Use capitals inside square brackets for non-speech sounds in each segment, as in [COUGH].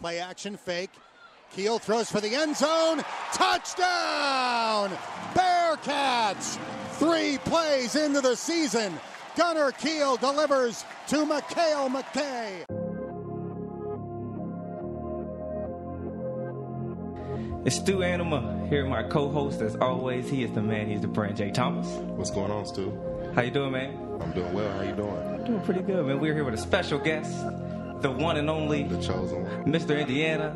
Play action fake. Kiel throws for the end zone. Touchdown! Bearcats! Three plays into the season. Gunner Kiel delivers to Mekale McKay. It's Stu Anima here, my co-host. As always, he is the man. He's the brand. Jay Thomas. What's going on, Stu? How you doing, man? I'm doing well. How you doing? I'm doing pretty good, man. We're here with a special guest, the one and only, The chosen one, Mr. Indiana,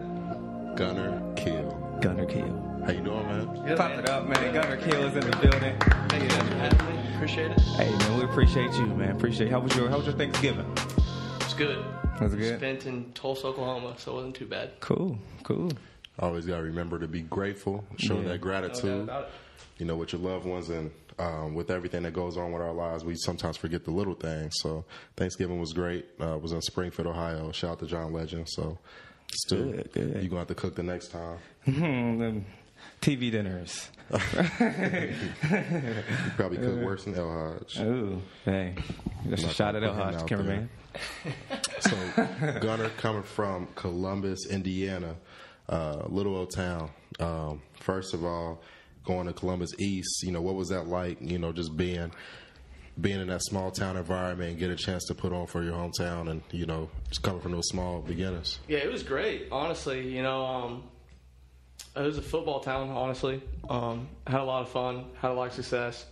Gunner Kiel. Gunner Kiel. How you doing, man? Good, Pop man. it up, man. Gunner Kiel is in the building. Thank you guys for having me. Appreciate it. Hey, man, we appreciate you, man. Appreciate. How was your How was your Thanksgiving? It's good. Was it good? Spent in Tulsa, Oklahoma, so it wasn't too bad. Cool, cool. Always got to remember to be grateful, show Yeah. that No doubt gratitude, about it. you know, with your loved ones and um, with everything that goes on with our lives. We sometimes forget the little things. So Thanksgiving was great. Uh, was in Springfield, Ohio. Shout out to John Legend. So, Stu, Good, good. you going to have to cook the next time. Hmm, TV dinners. [LAUGHS] You probably cook worse than El Hodge. Ooh, hey, just a shot at El Hodge, cameraman. So, Gunner coming from Columbus, Indiana, uh, little old town. Um, first of all, going to Columbus East, you know, what was that like? You know, just being being in that small town environment and get a chance to put on for your hometown, and you know, just coming from those small beginners. Yeah, it was great. Honestly, you know, um, it was a football town. Honestly, um, had a lot of fun, had a lot of success.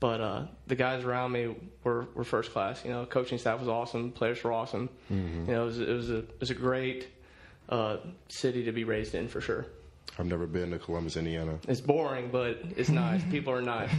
But uh, the guys around me were, were first class. You know, coaching staff was awesome, players were awesome. You know, it was, it was a it was a great uh, city to be raised in for sure. I've never been to Columbus, Indiana, It's boring, but it's nice. People are nice.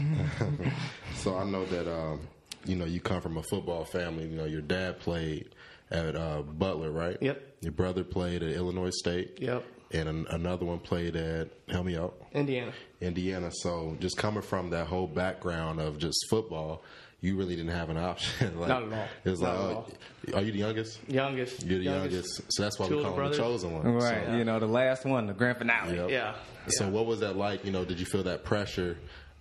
[LAUGHS] so I know that um, you know you come from a football family. You know, your dad played at uh, Butler, right? Yep. Your brother played at Illinois State. Yep. And an, another one played at help me out. Indiana. Indiana. So just coming from that whole background of just football, you really didn't have an option. [LAUGHS] like, Not at all. It was Not like, at oh, all. are you the youngest? Youngest. You're the youngest. So that's why Two we call older him the chosen one. Right, So, you know, the last one, the grand finale. Yep. Yeah. So what was that like? You know, did you feel that pressure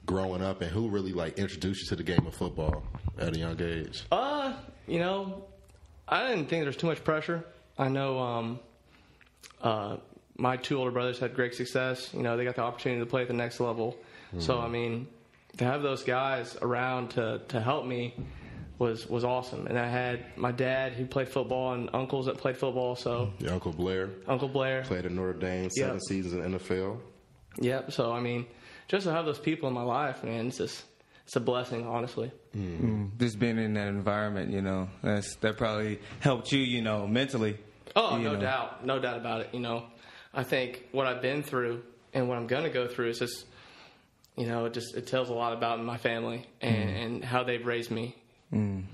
growing up, and who really like introduced you to the game of football at a young age? Uh, you know, I didn't think there was too much pressure. I know um, uh, my two older brothers had great success. You know, they got the opportunity to play at the next level. So, I mean, to have those guys around to, to help me was was awesome. And I had my dad who played football and uncles that played football. So, Your uncle Blair Uncle Blair. played at Notre Dame, seven Yeah. seasons in NFL. Yep. So, I mean, just to have those people in my life, man, it's just it's a blessing, honestly. Mm-hmm. Mm, just being in that environment, you know, that's that probably helped you, you know, mentally. Oh, no know. doubt, no doubt about it. You know, I think what I've been through and what I'm going to go through is just, you know, it just it tells a lot about my family and, mm. and how they've raised me. Mm.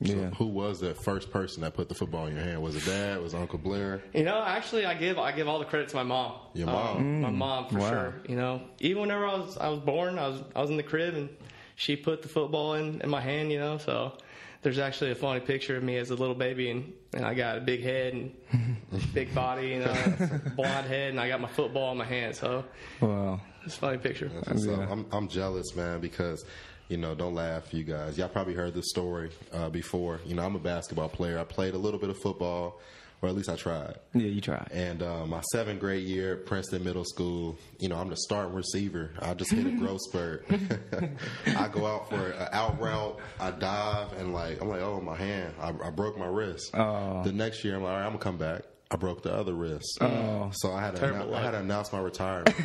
Yeah. Who was that first person that put the football in your hand? Was it dad? Was it Uncle Blair? You know, actually, I give I give all the credit to my mom. Your mom? Um, my mm. mom for Wow. sure. You know, even whenever I was I was born, I was I was in the crib and she put the football in in my hand. You know, so. There's actually a funny picture of me as a little baby, and, and I got a big head and [LAUGHS] big body, you know, blonde head, and I got my football in my hand. So Well, it's a funny picture. So Yeah. I'm I'm jealous, man, because you know, don't laugh, you guys. Y'all probably heard this story uh, before. You know, I'm a basketball player. I played a little bit of football, or at least I tried. yeah, you tried. And uh, my seventh grade year at Princeton Middle School, you know, I'm the starting receiver. I just hit a [LAUGHS] growth spurt. [LAUGHS] I go out for an out route. I dive and like I'm like, oh my hand, I, I broke my wrist. Oh. The next year, I'm like, all right, I'm gonna come back. I broke the other wrist. Oh. So I had to annou- I had to announce my retirement. [LAUGHS]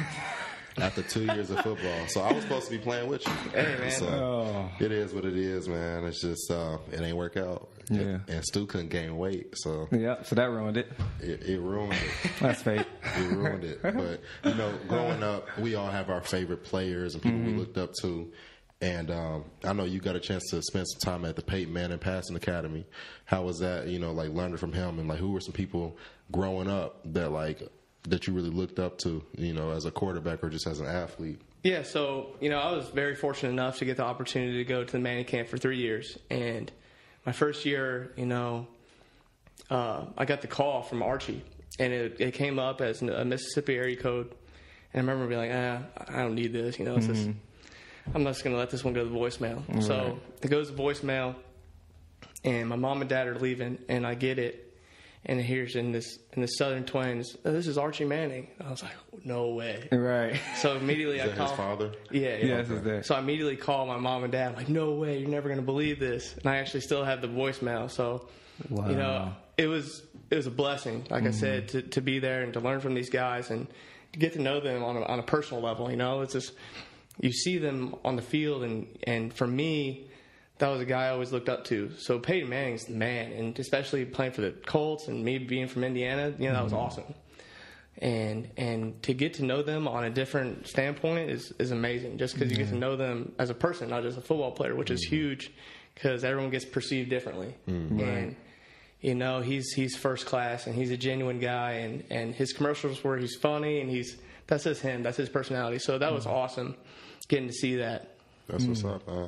After two years of football, so I was supposed to be playing with you. Hey, man. So Oh. it is what it is, man. It's just uh, it ain't work out. Yeah. And Stu couldn't gain weight, so Yeah, so that ruined it. it, it ruined it [LAUGHS] That's fate. it ruined it. But you know, growing up, we all have our favorite players and people we looked up to. And um, I know you got a chance to spend some time at the Peyton Manning Passing Academy. How was that? You know, like learning from him, and like who were some people growing up that like that you really looked up to? You know, as a quarterback or just as an athlete. Yeah, so you know, I was very fortunate enough to get the opportunity to go to the Manning camp for three years, and my first year, you know, uh, I got the call from Archie, and it, it came up as a Mississippi area code, and I remember being like, ah, I don't need this, you know, it's just, I'm just gonna let this one go to the voicemail. So it goes to voicemail, and my mom and dad are leaving, and I get it, and here's in this in the Southern Twins. Oh, this is Archie Manning. I was like, no way. Right. So immediately Is I that his father? Yeah, yeah. Yes, is that. So I immediately called my mom and dad. I'm like, no way, you're never gonna believe this. And I actually still have the voicemail. So, Wow. you know, it was it was a blessing. Like I mm-hmm. said, to to be there and to learn from these guys and to get to know them on a, on a personal level. You know, it's just you see them on the field, and and for me. That was a guy I always looked up to. So Peyton Manning's the man, and especially playing for the Colts and me being from Indiana, you know, that was mm-hmm. awesome and and to get to know them on a different standpoint is is amazing. Just because you get to know them as a person, not just a football player, which is mm-hmm. huge, because everyone gets perceived differently. Mm-hmm. And you know he's he's first class, and he's a genuine guy, and and his commercials where he's funny, and he's that's just him, that's his personality. So that was awesome, getting to see that. That's what's up. Uh,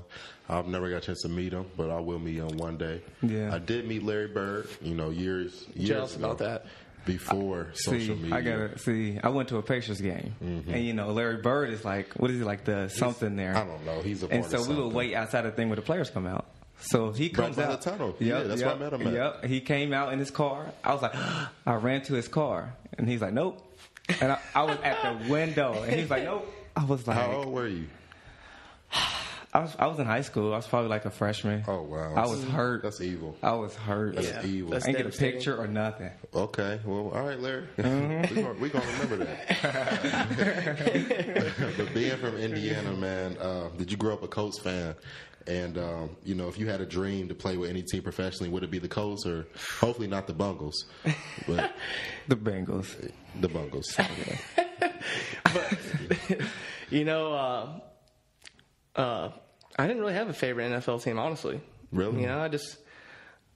I've never got a chance to meet him, but I will meet him one day. Yeah. I did meet Larry Bird. You know, years years Jealous ago, about that. Before social see, media. I gotta see. I went to a Pacers game, and you know Larry Bird is like, what is he like the something there? I don't know. He's a and so of we would wait outside the thing where the players come out. So he Right comes by the out. tunnel. Yeah, that's where I met him at. Yep. He came out in his car. I was like, [GASPS] I ran to his car, and he's like, nope. And I, I was at the window, and he's like, nope. I was like, How old were you? [SIGHS] I was I was in high school. I was probably like a freshman. Oh wow. I was hurt. That's evil. I was hurt. That's Yeah, evil. that's I didn't get a picture or nothing. Okay. Well, all right, Larry. [LAUGHS] Mm-hmm. we're, gonna, we gonna remember that. [LAUGHS] but being from Indiana, man, uh, did you grow up a Colts fan? And um, you know, if you had a dream to play with any team professionally, would it be the Colts or hopefully not the Bungles, but [LAUGHS] The Bengals. the Bungles? But you know, uh, uh, I didn't really have a favorite NFL team, honestly. Really? You know, I just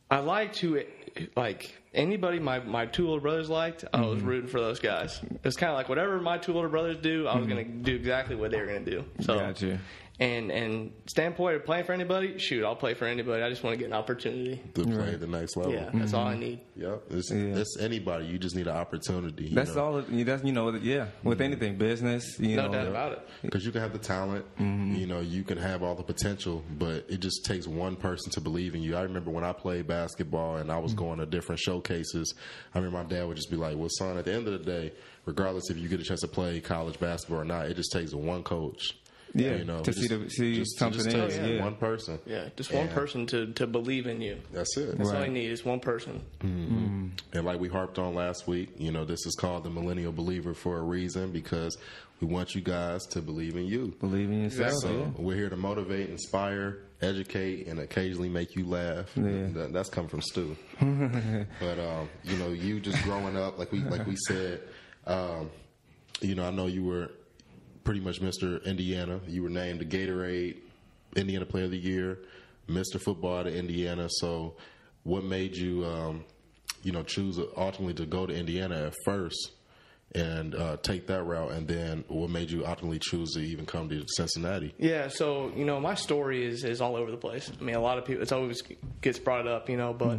I liked who it, like anybody my my two older brothers liked. I was Mm-hmm. rooting for those guys. It was kind of like whatever my two older brothers do, I was going to do exactly what they were going to do. So. Mm-hmm. Gotcha. And and standpoint of playing for anybody, shoot, I'll play for anybody. I just want to get an opportunity. to play Right. at the next level. Yeah, that's all I need. Yep. It's, Yeah. it's anybody. You just need an opportunity. That's all. That's you know. Yeah, with anything, business. You No know, doubt about it. Because you can have the talent, Mm-hmm. you know, you can have all the potential, but it just takes one person to believe in you. I remember when I played basketball and I Mm-hmm. was going to different showcases. I remember my dad would just be like, "Well, son, at the end of the day, regardless if you get a chance to play college basketball or not, it just takes one coach." Yeah, you know, to it see just- the- see just, something it just in yeah. one person. Yeah, just one And person to, to believe in you. That's it. That's all you need is one person. And like we harped on last week, you know, this is called the millennial believer for a reason because we want you guys to believe in you. believe in yourself. Exactly. Yeah. So we're here to motivate, inspire, educate, and occasionally make you laugh. Yeah. That, that's come from Stu. [LAUGHS] but um, you know, you just growing up, like we like we said, um, you know, I know you were pretty much Mr. Indiana. You were named the Gatorade Indiana Player of the Year, Mr. Football to Indiana. So, what made you, um, you know, choose ultimately to go to Indiana at first? And uh, take that route, and then what made you ultimately choose to even come to Cincinnati? Yeah, so you know, my story is is all over the place. I mean, a lot of people, it's always gets brought up, you know, but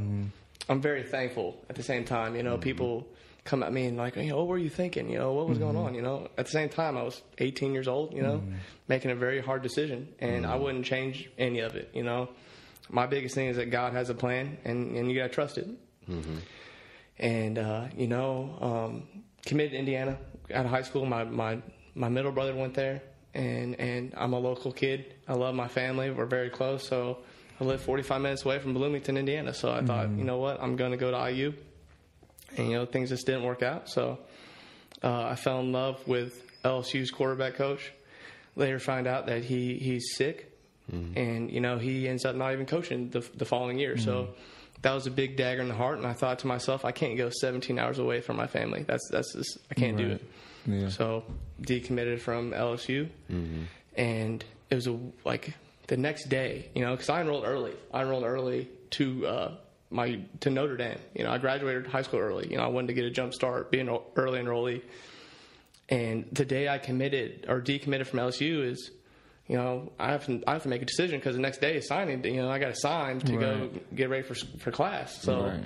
I'm very thankful at the same time. You know, people come at me and like, you know, what were you thinking? You know, what was going mm-hmm. on? You know, at the same time, I was 18 years old. You know, mm-hmm. making a very hard decision, and I mm-hmm. wouldn't change any of it. You know, my biggest thing is that God has a plan, and and you gotta trust it. And uh, you know, um, committed to Indiana out of high school. My my my middle brother went there, and and I'm a local kid. I love my family. We're very close, so I live 45 minutes away from Bloomington, Indiana. So I thought, you know what, I'm going to go to IU, and you know things just didn't work out. So uh, I fell in love with LSU's quarterback coach. Later, find out that he he's sick, and you know he ends up not even coaching the the following year. So that was a big dagger in the heart, and I thought to myself, I can't go 17 hours away from my family. That's that's just I can't do it. Yeah. So decommitted from LSU, and it was a like the next day, you know, because I enrolled early. I enrolled early to uh, my to Notre Dame. You know, I graduated high school early. You know, I wanted to get a jump start, be an early enrollee. And the day I committed or decommitted from LSU is, you know, I have to, I have to make a decision because the next day is signing. You know, I got to sign to go get ready for for class. So, Right.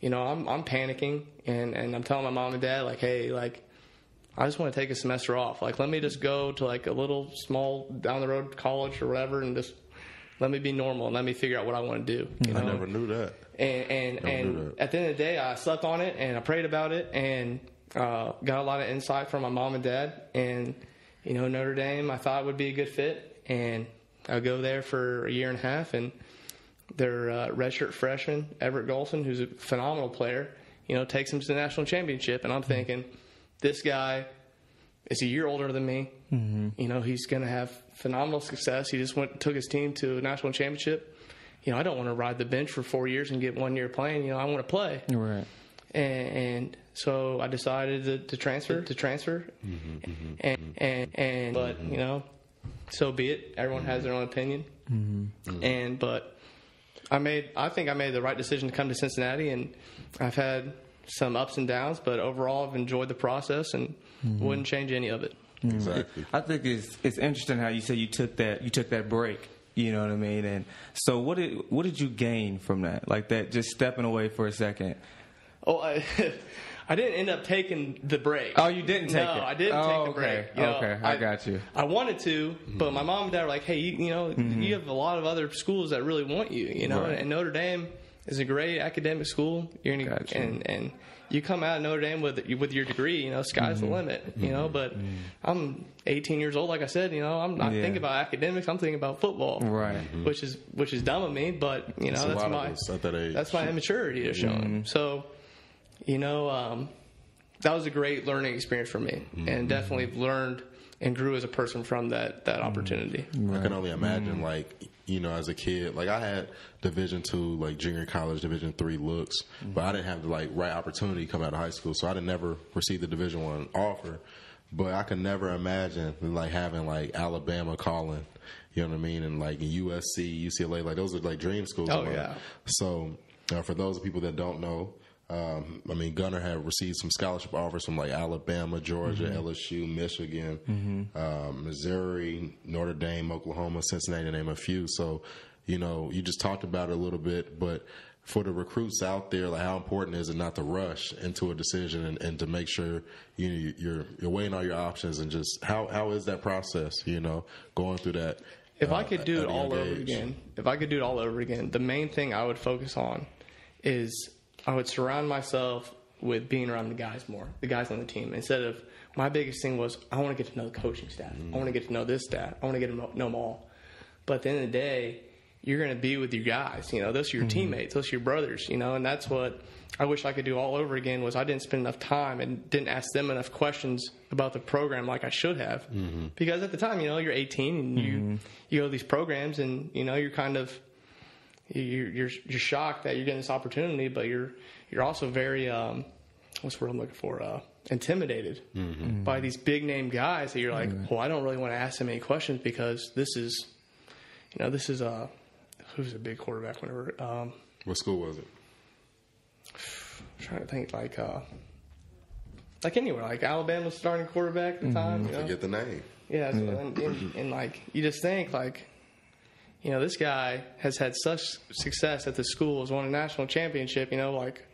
you know, I'm I'm panicking and and I'm telling my mom and dad like, hey, like, I just want to take a semester off. Like, let me just go to like a little small down the road college or whatever and just let me be normal and let me figure out what I want to do. You I never knew that. and and, Don't and that. at the end of the day, I slept on it and I prayed about it and uh, got a lot of insight from my mom and dad. And you know, Notre Dame, I thought would be a good fit, and I'll go there for a year and a half. And their uh, redshirt freshman Everett Golson, who's a phenomenal player, you know, takes him to the national championship. And I'm thinking, this guy is a year older than me. Mm-hmm. You know, he's going to have phenomenal success. He just went took his team to a national championship. You know, I don't want to ride the bench for four years and get one year playing. You know, I want to play. Right. And, and so I decided to, to transfer to transfer, mm-hmm, mm-hmm. and, and and but you know, so be it. Everyone has their own opinion, mm-hmm. and but I made I think I made the right decision to come to Cincinnati, and I've had some ups and downs, but overall I've enjoyed the process and wouldn't change any of it. Exactly. I think it's it's interesting how you say you took that you took that break. You know what I mean? And so what did what did you gain from that? Like that, just stepping away for a second. Oh, I, [LAUGHS] I didn't end up taking the break. Oh, you didn't take no, it? I didn't Oh, take the break. okay. You know, Okay, I got you. I wanted to, but my mom and dad were like, "Hey, you, you know, you have a lot of other schools that really want you. You know, Mm-hmm. Right. and Notre Dame is a great academic school. You're gonna, Got you. and and you come out of Notre Dame with with your degree. You know, sky's Mm-hmm. the limit. You know, but mm-hmm. I'm 18 years old. Like I said, you know, I'm not Yeah. thinking about academics. I'm thinking about football. Right. Mm-hmm. Which is which is dumb of me, but you know, It's that's my us at that age. that's my immaturity to show him. Mm-hmm. So, you know, um, that was a great learning experience for me, and definitely learned and grew as a person from that that opportunity. I can only imagine, like you know, as a kid, like I had Division two, like junior college, Division three looks, but I didn't have the like right opportunity to come out of high school, so I didn't never receive the Division one offer. But I could never imagine like having like Alabama calling, you know what I mean, and like USC, UCLA, like those are like dream schools. Oh, yeah. So uh, for those people that don't know, um, I mean, Gunner had received some scholarship offers from like Alabama, Georgia, LSU, Michigan, um, Missouri, Notre Dame, Oklahoma, Cincinnati, to name a few. So, you know, you just talked about it a little bit, but for the recruits out there, like how important is it not to rush into a decision and, and to make sure you know, you're you're weighing all your options and just how how is that process? You know, going through that. If I uh, could do it all over again, if I could do it all over again, the main thing I would focus on is I would surround myself with being around the guys more, the guys on the team. Instead of my biggest thing was I want to get to know the coaching staff. I want to get to know this staff. I want to get to know them all. But at the end of the day, you're going to be with your guys. You know, those are your mm-hmm. teammates. Those are your brothers. You know, and that's what I wish I could do all over again. Was I didn't spend enough time and didn't ask them enough questions about the program like I should have. Mm-hmm. Because at the time, you know, you're 18 and you mm-hmm. you go to these programs and you know you're kind of you're you're, you're shocked that you're getting this opportunity, but you're you're also very um, what's the word I'm looking for? Uh, intimidated by these big name guys that you're like, well, I don't really want to ask them any questions because this is, you know, this is a who's a big quarterback. Whenever um, What school was it? I'm trying to think like uh, like anywhere, like Alabama's starting quarterback at the time. You know? Forget the name. Yeah, so, And, and, and like you just think like, you know, this guy has had such success at the school, has won a national championship. You know, like,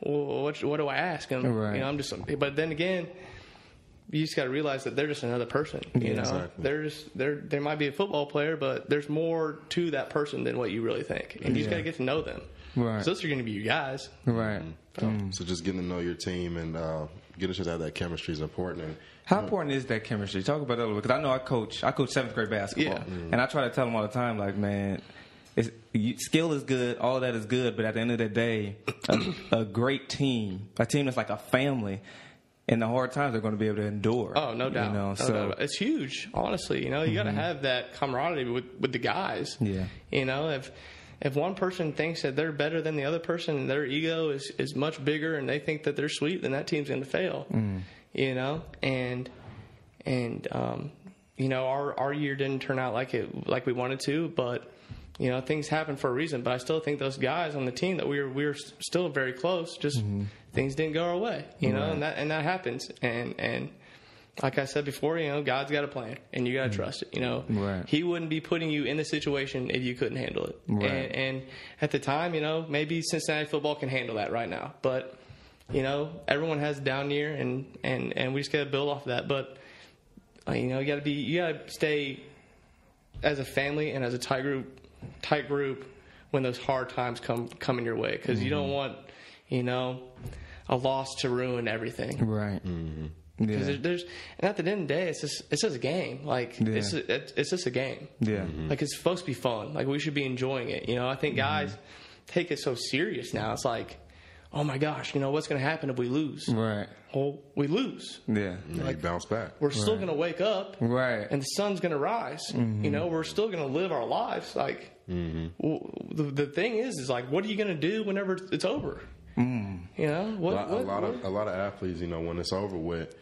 what what do I ask him? Right. You know, I'm just. But then again, you just got to realize that they're just another person. You know, exactly. they're just they're they might be a football player, but there's more to that person than what you really think, and you just got to get to know them. So those are going to be you guys. Right. So just getting to know your team and uh, getting to have that chemistry is important. And How mm. important is that chemistry? Talk about that a little bit because I know I coach. I coach seventh grade basketball, Yeah. Mm-hmm. and I try to tell them all the time, like, man, it's, you, skill is good, all of that is good, but at the end of the day, a, a great team, a team that's like a family, in the hard times they're going to be able to endure. Oh, no doubt. You know, No so doubt. it's huge. Honestly, you know, you got to mm-hmm. have that camaraderie with with the guys. Yeah. You know, if if one person thinks that they're better than the other person and their ego is is much bigger and they think that they're sweet, then that team's going to fail. Mm. You know, and and um, you know, our our year didn't turn out like it like we wanted to, but. You know, things happen for a reason, but I still think those guys on the team that we were we were still very close. Just things didn't go our way, you know, and that and that happens. And and like I said before, you know, God's got a plan, and you got to trust it. You know, Right. He wouldn't be putting you in the situation if you couldn't handle it. Right. And, and at the time, you know, maybe Cincinnati football can handle that right now, but you know, everyone has a down year, and and and we just got to build off of that. But uh, you know, you got to be, you got to stay as a family and as a tight group tight group when those hard times come coming your way because you don't mm-hmm. want you know a loss to ruin everything. Right. Because Yeah. there- there's and at the end of the day, it's just it's just a game. Like Yeah. it's it's it's just a game. Yeah. Mm-hmm. Like it's supposed to be fun. Like we should be enjoying it. You know, I think guys take it so serious now. It's like, oh my gosh, you know what's going to happen if we lose? Right. Well, we lose. Yeah. Like, they bounce back. We're still going to wake up, Right. and the sun's going to rise. You know, we're still going to live our lives. Like mm-hmm. w- the the thing is, is like, what are you going to do whenever it's over? Mm. You know, A lot, what, a lot what- of a lot of athletes, you know, when it's over with,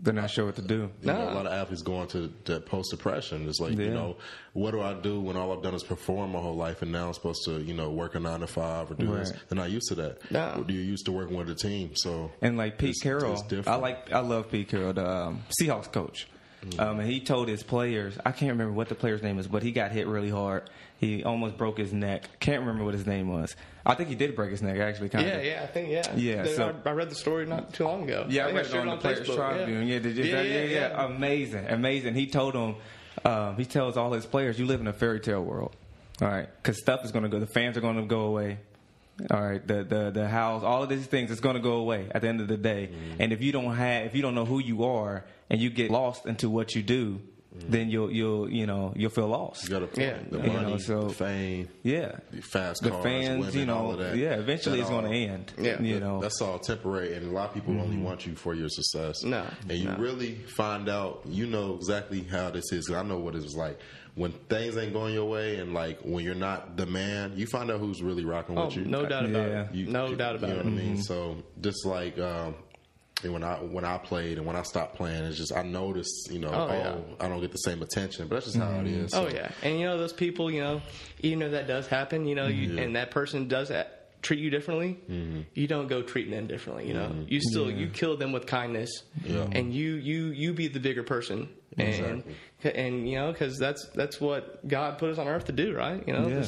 They're not sure what to do. you know, a lot of athletes go into the post depression. It's like, Yeah. you know, what do I do when all I've done is perform my whole life, and now I'm supposed to, you know, work a nine to five or do this? They're not used to that. No. You're used to working with a team, so And like Pete It's- Carroll, it's different. I like I love Pete Carroll, the um, Seahawks coach. Um, and he told his players, I can't remember what the player's name is, but he got hit really hard. He almost broke his neck. Can't remember what his name was. I think he did break his neck actually. Kind yeah, of. yeah, I think yeah. Yeah, so- I, I read the story not too long ago. Yeah, I think read it shared on the Players Facebook, Tribune. Yeah, did you, yeah, yeah, yeah, Amazing, amazing. He told them, um, he tells all his players, you live in a fairy tale world. All right, because stuff is going to go. The fans are going to go away. All right, the the the house, all of these things, it's going to go away at the end of the day. And if you don't have, if you don't know who you are, and you get lost into what you do, Mm-hmm. then you'll you'll you know you'll feel lost. you got to play Yeah. the You know, so- the fame, Yeah, the fast the fans, women, you know, all of that. yeah. Eventually, That it's going to end. Yeah. you know. That's all temporary, and a lot of people only mm-hmm. want you for your success. No, and you no. really find out, you know exactly how this is. 'cause I know what it was like when things ain't going your way, and like when you're not the man. You find out who's really rocking Oh, with you. no doubt about Yeah. it. You- no you- doubt about you know it. what I mean? Mm-hmm. So just like um, and when I when I played and when I stopped playing, it's just I noticed, you know, Oh, oh, yeah. I don't get the same attention, but that's just how it mm-hmm. is. Oh yeah, and you know those people, you know, even if that does happen, you know, you, and that person does that, treat you differently, mm-hmm. you don't go treating them differently. You know, mm-hmm. you still you kill them with kindness, Yeah. and you you you be the bigger person, and and you know because that's that's what God put us on earth to do, right? You know, Yeah.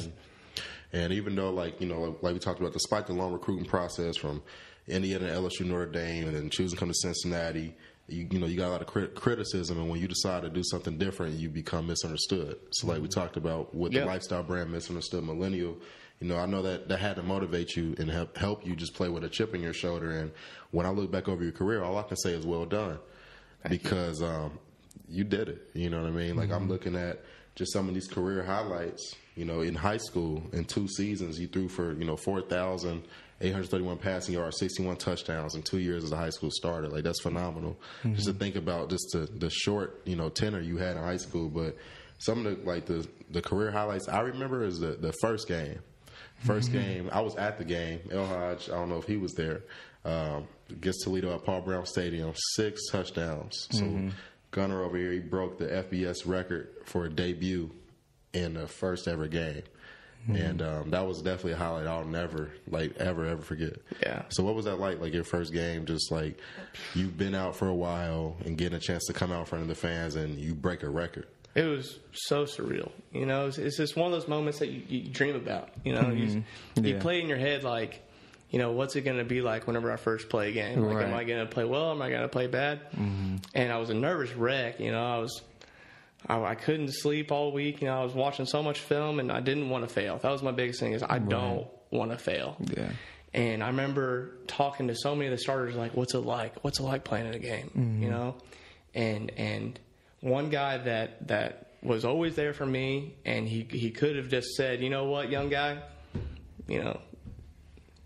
And even though, like you know, like, like we talked about, despite the long recruiting process from Indiana, LSU, Notre Dame, and then choosing to come to Cincinnati, you, you know, you got a lot of crit- criticism, and when you decide to do something different, you become misunderstood. So, like we talked about with the lifestyle brand, misunderstood millennial. You know, I know that that had to motivate you and help help you just play with a chip in your shoulder. And when I look back over your career, all I can say is well done, because um, you did it. You know what I mean? Like I'm looking at just some of these career highlights. You know, in high school, in two seasons, you threw for you know four thousand eight hundred thirty-one passing yards, sixty-one touchdowns in two years as a high school starter. Like that's phenomenal. Mm-hmm. Just to think about just the the short you know tenor you had in high school, but some of the like the the career highlights I remember is the the first game. 1st mm-hmm. game, I was at the game. El Hodge, I don't know if he was there. Um, against Toledo at Paul Brown Stadium, six touchdowns. So mm-hmm. Gunner over here, he broke the FBS record for a debut in the first ever game. And mm-hmm. um, that was definitely a highlight I'll never, like, ever, ever forget. Yeah. So, what was that like? Like your first game, just like you've been out for a while and getting a chance to come out in front of the fans and you break a record. It was so surreal. You know, it's, it's just one of those moments that you, you dream about. You know, you, mm-hmm. you Yeah. play in your head like, you know, what's it going to be like whenever I first play a game? Like, am I going to play well? Am I going to play bad? Mm-hmm. And I was a nervous wreck. You know, I was, I, I couldn't sleep all week. You know, I was watching so much film, and I didn't want to fail. That was my biggest thing is I don't want to fail. Yeah. And I remember talking to so many of the starters, like, "What's it like? What's it like playing in a game?" Mm-hmm. You know, and and one guy that that was always there for me, and he he could have just said, "You know what, young guy, you know,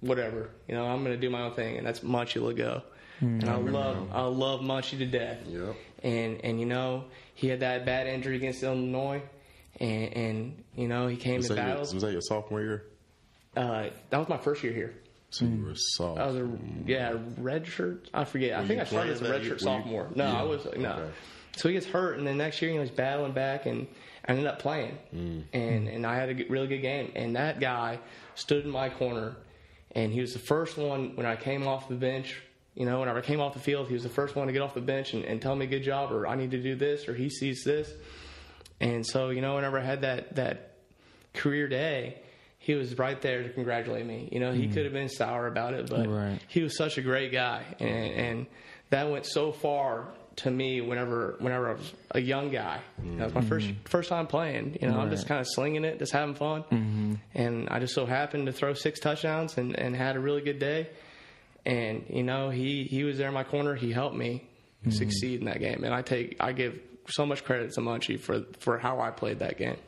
whatever, you know, I'm going to do my own thing," and that's Munchie Legaux. Mm, and I love I love Munchie to death. Yep. And and you know he had that bad injury against Illinois, and and you know he came Was to that, your, battles. was that your sophomore year? Uh, that was my first year here. So you were soft. I was a yeah red shirt. I forget. I think I started as a red shirt? Were you- sophomore. No, Yeah. I was no. Okay. So he gets hurt, and then next year you know he's battling back, and I ended up playing, Mm. and and I had a really good game. And that guy stood in my corner, and he was the first one when I came off the bench. You know, whenever I came off the field, he was the first one to get off the bench and, and tell me good job, or I need to do this, or he sees this. And so you know, whenever I had that that career day, he was right there to congratulate me. You know, he could have been sour about it, but Right. he was such a great guy, and, and that went so far to me whenever whenever I was a young guy. Mm-hmm. That was my first first time playing. You know, right. I'm just kind of slinging it, just having fun, mm-hmm. and I just so happened to throw six touchdowns and, and had a really good day. And you know, he he was there in my corner. He helped me mm-hmm. succeed in that game, and I take I give so much credit to Munchie for for how I played that game.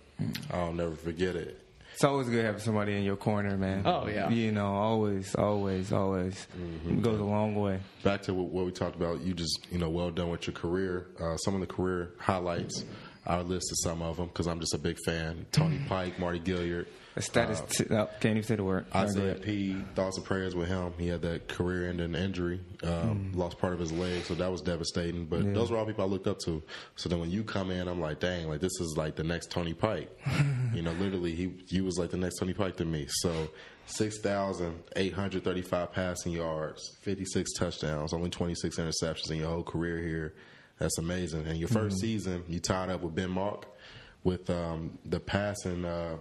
I'll never forget it. It's always good having somebody in your corner, man. Oh yeah. You know, always, always, always mm-hmm. goes a long way. Back to what we talked about. You just, you know, well done with your career. Uh, some of the career highlights. I listed some of them because I'm just a big fan. Tony Pike, Mardy Gilyard. A status. Uh, t- oh, can't even say the word. Isaiah Pead Thoughts and prayers with him. He had that career-ending injury, um, mm. lost part of his leg, so that was devastating. But yeah. those were all people I looked up to. So then when you come in, I'm like, dang, like this is like the next Tony Pike. [LAUGHS] you know, literally, he you was like the next Tony Pike to me. So. 6,835 passing yards, 56 touchdowns, only 26 interceptions in your whole career here. That's amazing. And your 1st mm-hmm. season, you tied up with Ben Mauk with um, the passing uh,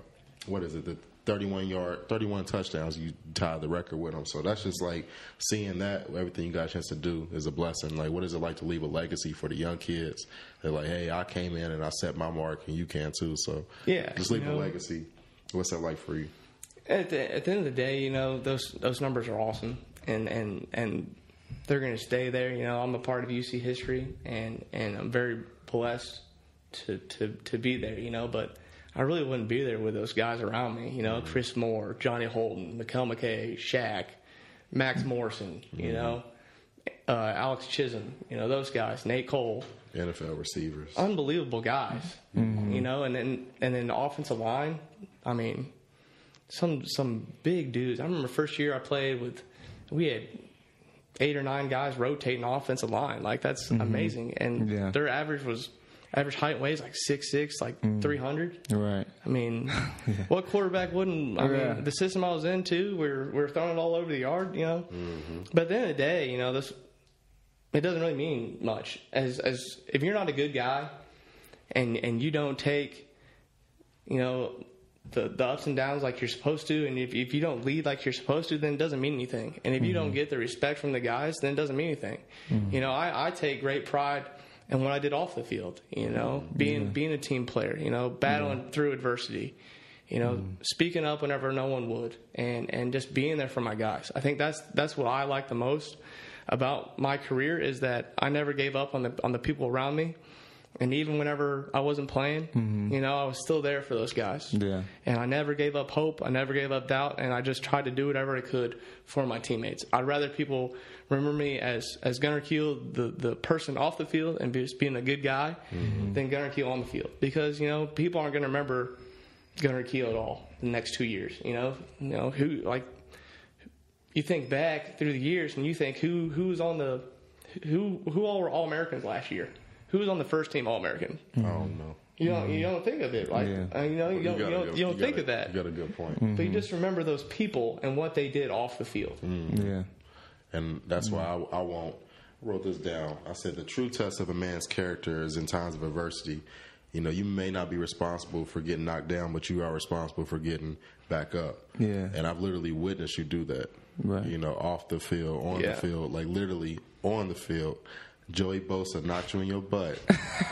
what is it? The 31 yard, 31 touchdowns. You tied the record with them. So that's just like seeing that everything you got a chance to do is a blessing. Like, what is it like to leave a legacy for the young kids? They're like, hey, I came in and I set my mark, and you can too. So yeah, just leave know, a legacy. What's that like for you? At the, at the end of the day, you know those those numbers are awesome, and and and they're going to stay there. You know, I'm a part of UC history, and and I'm very blessed to to to be there. You know, but I really wouldn't be there with those guys around me. You know, mm-hmm. Chris Moore, Johnny Holton, Mekale McKay, Shaq, Max Morrison. You mm-hmm. know, uh, Alex Chisholm. You know those guys. Nate Cole. NFL receivers. Unbelievable guys. Mm-hmm. You know, and then and then the offensive line. I mean, some some big dudes. I remember first year I played with. We had eight or nine guys rotating offensive line. Like that's mm-hmm. amazing. And yeah. their average was average height weighs like six six, like mm. three hundred. Right. I mean, [LAUGHS] yeah. what quarterback wouldn't? I yeah. mean, the system I was in too, we're we're throwing it all over the yard, you know. Mm-hmm. But at the end of the day, you know, this it doesn't really mean much. As as if you're not a good guy, and and you don't take, you know. The, the ups and downs like you're supposed to, and if, if you don't lead like you're supposed to, then it doesn't mean anything. And if you mm-hmm. don't get the respect from the guys, then it doesn't mean anything. Mm-hmm. You know, I, I take great pride and what I did off the field. You know, being yeah. being a team player. You know, battling yeah. through adversity. You know, mm. speaking up whenever no one would, and and just being there for my guys. I think that's that's what I like the most about my career is that I never gave up on the on the people around me. And even whenever I wasn't playing, mm-hmm. you know, I was still there for those guys. Yeah. And I never gave up hope. I never gave up doubt. And I just tried to do whatever I could for my teammates. I'd rather people remember me as, as Gunner Kiel, the, the person off the field and just being a good guy, mm-hmm. than Gunner Kiel on the field. Because, you know, people aren't going to remember Gunner Kiel at all the next two years. You know, you know, who, like, you think back through the years and you think who, who's on the, who, who all were All Americans last year? Who was on the first team All American? I don't know. You don't, you don't think of it like yeah. uh, you know you don't, you, you don't, good, you don't think a, of that. You got a good point. Mm-hmm. But you just remember those people and what they did off the field. Mm-hmm. Yeah, and that's mm-hmm. why I, I won't wrote this down. I said the true test of a man's character is in times of adversity. You know, you may not be responsible for getting knocked down, but you are responsible for getting back up. Yeah, and I've literally witnessed you do that. Right. You know, off the field, on yeah. the field, like literally on the field. Joey Bosa knocked you in your butt. [LAUGHS]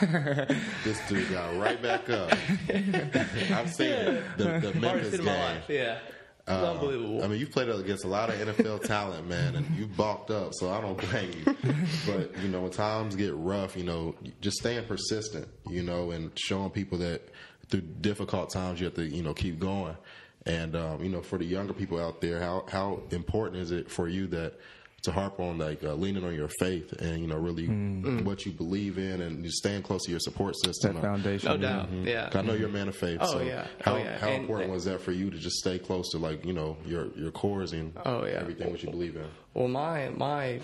this dude got right back up. [LAUGHS] I've seen the, the Memphis game. Yeah. Uh, unbelievable. I mean, you played against a lot of NFL talent, man, and you balked up, so I don't blame you. [LAUGHS] But, you know, when times get rough, you know, just staying persistent, you know, and showing people that through difficult times you have to, you know, keep going. And, um, you know, for the younger people out there, how, how important is it for you that – to harp on like uh, leaning on your faith and you know really mm. what you believe in and just staying close to your support system. That foundation, no doubt. Mm-hmm. Yeah, I know you're a man of faith. Oh so yeah. How, oh, yeah. how and, important was that for you to just stay close to like you know your your cores and oh yeah everything what you believe in? Well, my my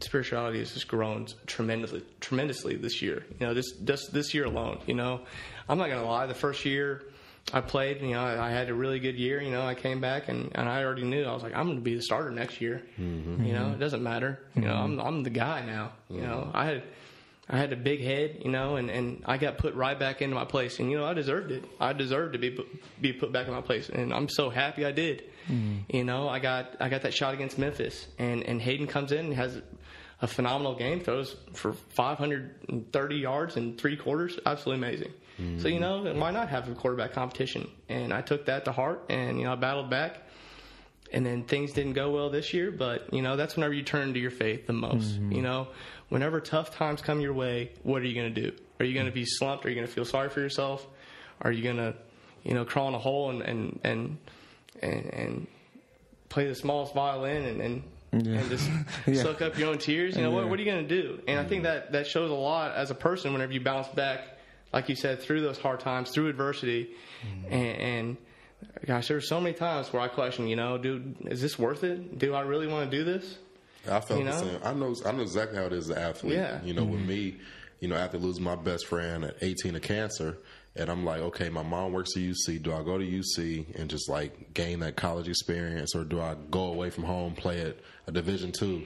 spirituality has just grown tremendously tremendously this year. You know, this this this year alone. You know, I'm not gonna lie. The first year I played. You know, I, I, had a really good year. You know, I came back and, and I already knew I was like, I'm going to be the starter next year. Mm-hmm. You know, it doesn't matter. You know, I'm I'm the guy now. You mm-hmm. know, I had I had a big head. You know, and, and I got put right back into my place. And you know, I deserved it. I deserved to be put, be put back in my place. And I'm so happy I did. Mm-hmm. You know, I got I got that shot against Memphis, and and Hayden comes in and has a phenomenal game, throws for 530 yards in three quarters, absolutely amazing. Mm-hmm. So you know, why not have a quarterback competition? And I took that to heart, and you know, I battled back. And then things didn't go well this year, but you know that's whenever you turn to your faith the most. Mm-hmm. You know, whenever tough times come your way, what are you going to do? Are you going to be slumped? Are you going to feel sorry for yourself? Are you going to, you know, crawl in a hole and and and and, and play the smallest violin and, and yeah. and just [LAUGHS] yeah. suck up your own tears. You know, yeah. what, what are you going to do? And I think that that shows a lot as a person whenever you bounce back, like you said, through those hard times, through adversity. Mm-hmm. And, and, gosh, there were so many times where I questioned, you know, dude, is this worth it? Do I really want to do this? I felt you know? the same. I know, I know exactly how it is as an athlete. Yeah. You know, mm-hmm. with me, you know, after losing my best friend at 18 of cancer, and I'm like, okay, my mom works at UC. Do I go to UC and just like gain that college experience, or do I go away from home, play at a Division two?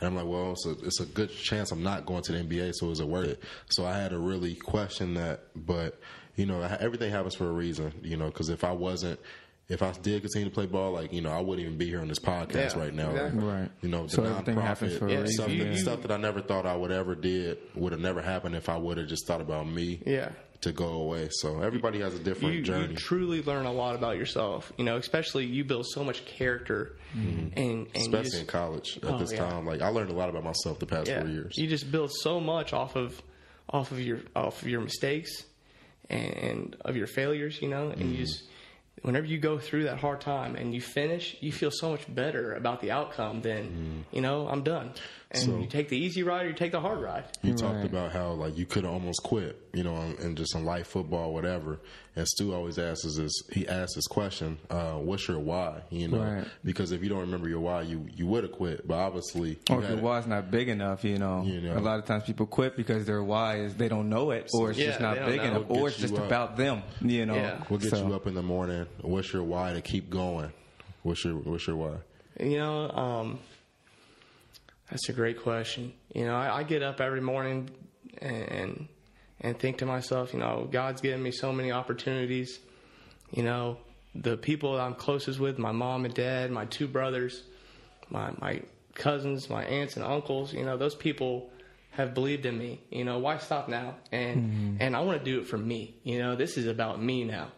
And I'm like, well, it's a, it's a good chance I'm not going to the NBA, so is it worth it? So I had to really question that. But you know, everything happens for a reason. You know, because if I wasn't if I did continue to play ball, like you know, I wouldn't even be here on this podcast yeah, right now. Exactly. Right. You know, the so nonprofit yeah, stuff, you, stuff that I never thought I would ever did would have never happened if I would have just thought about me. Yeah to go away. So everybody has a different you, journey. You truly learn a lot about yourself. You know, especially you build so much character, mm-hmm. and, and especially just, in college at oh, this yeah. time. Like I learned a lot about myself the past yeah. four years. You just build so much off of off of your off of your mistakes and, and of your failures. You know, and mm-hmm. you just whenever you go through that hard time and you finish, you feel so much better about the outcome than, mm. you know, I'm done. And so, you take the easy ride or you take the hard ride. You right. talked about how like you could almost quit, you know, and just in life, football, whatever. And Stu always asks this. He asks this question: uh, "What's your why?" You know, right. because if you don't remember your why, you you would have quit. But obviously, or if your why's not big enough, you know, you know, a lot of times people quit because their why is they don't know it, or it's yeah, just not big know. enough, or it's just up. about them. You know, yeah. we'll get so. you up in the morning? What's your why to keep going? What's your What's your why? You know, um, that's a great question. You know, I, I get up every morning and and think to myself, you know, God's given me so many opportunities. You know, the people I'm closest with, my mom and dad, my two brothers, my my cousins, my aunts and uncles, you know, those people have believed in me. You know, why stop now? And mm-hmm. and I want to do it for me. You know, this is about me now.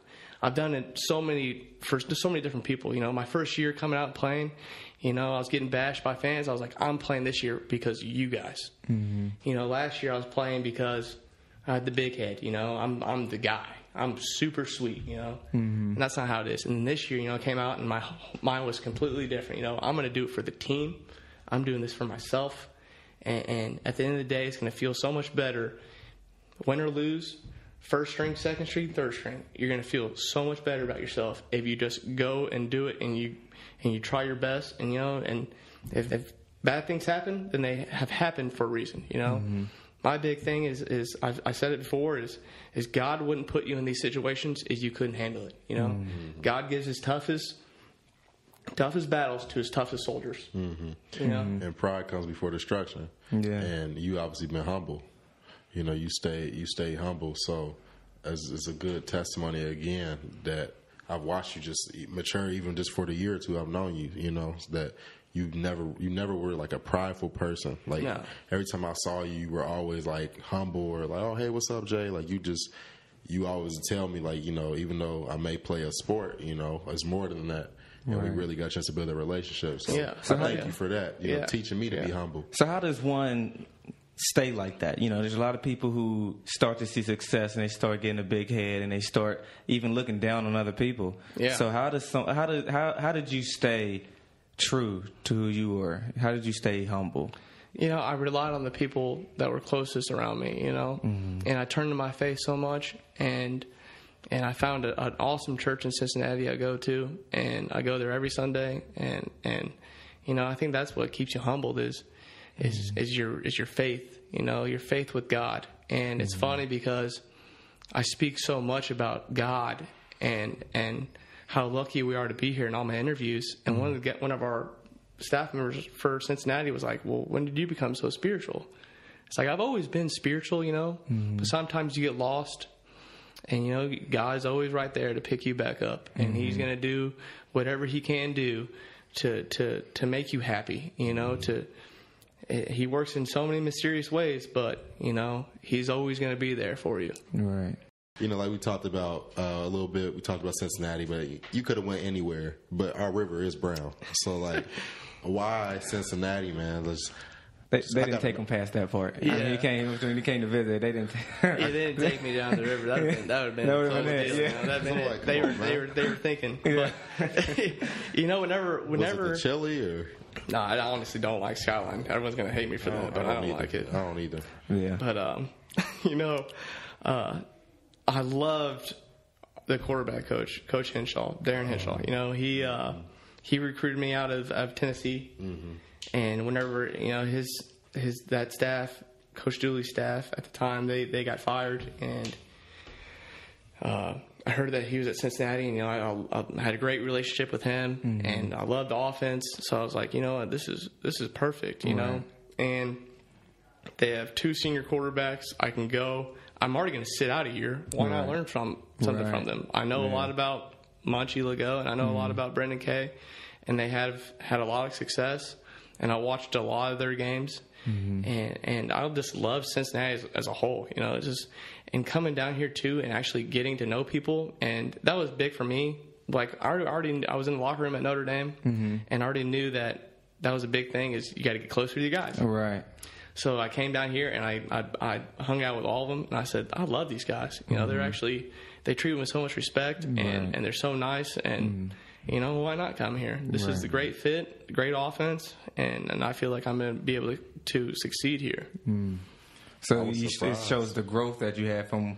I've done it so many for so many different people. You know, my first year coming out and playing, you know, I was getting bashed by fans. I was like, I'm playing this year because you guys. Mm-hmm. You know, last year I was playing because I had the big head. You know, I'm I'm the guy. I'm super sweet. You know, mm-hmm. and that's not how it is. And this year, you know, I came out and my mind was completely different. You know, I'm going to do it for the team. I'm doing this for myself. And, and at the end of the day, it's going to feel so much better, win or lose first string, second string, third string, you're going to feel so much better about yourself if you just go and do it and you and you try your best and you know and if, if bad things happen, then they have happened for a reason. You know, mm-hmm. my big thing is is I've, I said it before is is God wouldn't put you in these situations if you couldn't handle it. You know, mm-hmm. God gives His toughest toughest battles to his toughest soldiers. Mm-hmm. You know, and pride comes before destruction. Yeah, and you obviously been humble you know, you stay you stay humble. So, as it's a good testimony again that I've watched you just mature, even just for the year or two I've known you. You know that you never you never were like a prideful person. Like no. every time I saw you, you were always like humble or like, oh hey, what's up, Jay? Like you just you always tell me like you know even though I may play a sport, you know, it's more than that. And right. we really got a chance to build a relationship. So, yeah. so thank yeah. you for that. You yeah. know, teaching me to yeah. be humble. So how does one stay like that. You know, there's a lot of people who start to see success and they start getting a big head and they start even looking down on other people. Yeah. So how does some, how did how how did you stay true to who you were? How did you stay humble? You know, I relied on the people that were closest around me. You know, mm-hmm. and I turned to my faith so much and. And I found a, an awesome church in Cincinnati I go to, and I go there every Sunday. And and you know, I think that's what keeps you humbled is is mm-hmm. is your is your faith. You know, your faith with God. And it's mm-hmm. funny because I speak so much about God and and how lucky we are to be here in all my interviews. And mm-hmm. one of the, one of our staff members for Cincinnati was like, "Well, when did you become so spiritual?" It's like I've always been spiritual, you know, mm-hmm. but sometimes you get lost, and you know God's always right there to pick you back up, and mm-hmm. He's going to do whatever He can do to to to make you happy, you know, to it, he works in so many mysterious ways, but you know he's always going to be there for you. Right. You know, like we talked about uh, a little bit. We talked about Cincinnati, but you could have went anywhere. But our river is brown, so like, [LAUGHS] why Cincinnati, man? Let's. They, they didn't take him past that part. I Yeah. mean, he came when he came to visit. They didn't. [LAUGHS] Yeah, they didn't take me down the river. That would have been that would have been, That would've been it, yeah. that'd been I'm it. like, they come were on, they were they were thinking. Yeah. But you know, whenever whenever Was it whenever the chili or? No, I honestly don't like Skyline. Everyone's gonna hate me for that, but I don't either. like it. I don't either. yeah. But um, [LAUGHS] you know, uh, I loved the quarterback coach, Coach Hinshaw, Darin Hinshaw. You know, he uh, he recruited me out of, of Tennessee, and whenever you know his his that staff, Coach Dooley's staff at the time, they they got fired, and uh, I heard that he was at Cincinnati, and you know, I, I had a great relationship with him, mm-hmm. and I loved the offense. So I was like, you know what, this is this is perfect, you know. And they have two senior quarterbacks. I can go. I'm already going to sit out a year. Why not learn from something Right. from them? I know a lot about Munchie Legaux, and I know a lot mm-hmm. about Brendon Kay, and they have had a lot of success. And I watched a lot of their games, mm-hmm. and and I just love Cincinnati as, as a whole. You know, it's just and coming down here too, and actually getting to know people, and that was big for me. Like I already, I was in the locker room at Notre Dame, mm-hmm. and already knew that that was a big thing. Is you got to get closer to the guys. Oh, right. So I came down here and I, I I hung out with all of them and I said I love these guys. You know they're mm-hmm. actually they treat me with so much respect and, and they're so nice and mm-hmm. you know why not come here? This is the great fit, great offense, and and I feel like I'm going to be able to, to succeed here. Mm. So you, it shows the growth that you had from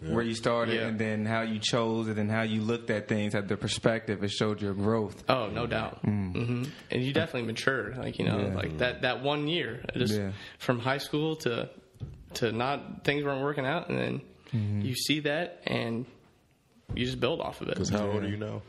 where you started, Yeah. and then how you chose it, and how you looked at things, at the perspective. It showed your growth. Oh, no mm-hmm. doubt. hmm And you definitely matured, like you know, Yeah. like that that one year, just Yeah. from high school to to not things weren't working out, and then mm-hmm. you see that and you just build off of it. Because how old are you now?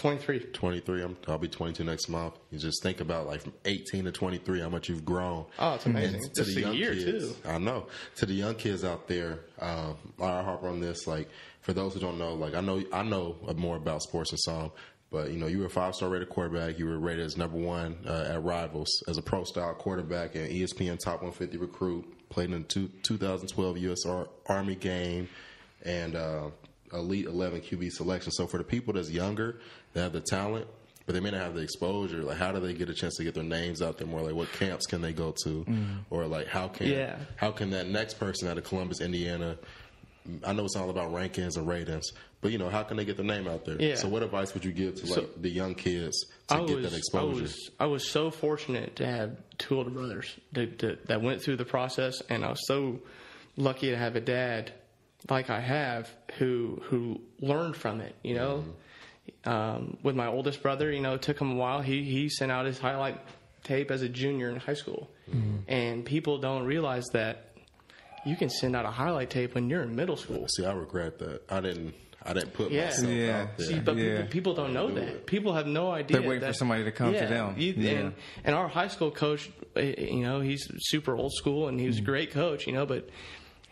Twenty three. 23. I'm, I'll be 22 next month. You just think about like from 18 to 23, how much you've grown. Oh, it's amazing. And It's to the a young year, kids, too. I know. To the young kids out there, um, I harp on this. Like for those who don't know, like I know, I know more about sports than some. But you know, you were a five-star rated quarterback. You were rated as number one uh, at Rivals as a pro-style quarterback and ESPN top 150 recruit. Played in the two, 2012 U.S. Ar- Army game and uh, Elite 11 QB selection. So for the people that's younger, that have the talent, but they may not have the exposure. Like, how do they get a chance to get their names out there more? Like, what camps can they go to, mm-hmm. or like how can Yeah. how can that next person out of Columbus, Indiana? I know it's all about rankings and ratings, but you know, how can they get their name out there? Yeah. So, what advice would you give to like So- the young kids to I get was, that exposure? I was I was so fortunate to have two older brothers that, that that went through the process, and I was so lucky to have a dad like I have who who learned from it. You know, um, with my oldest brother, you know, it took him a while. He he sent out his highlight tape as a junior in high school, and people don't realize that you can send out a highlight tape when you're in middle school. See, I regret that. I didn't. I didn't put Yeah. myself Yeah. out there. See, but Yeah. people, people don't know that. People have no idea. They're waiting for somebody to come to them. You, Yeah. and, and our high school coach, eh, you know, he's super old school and he was a great coach, you know, but.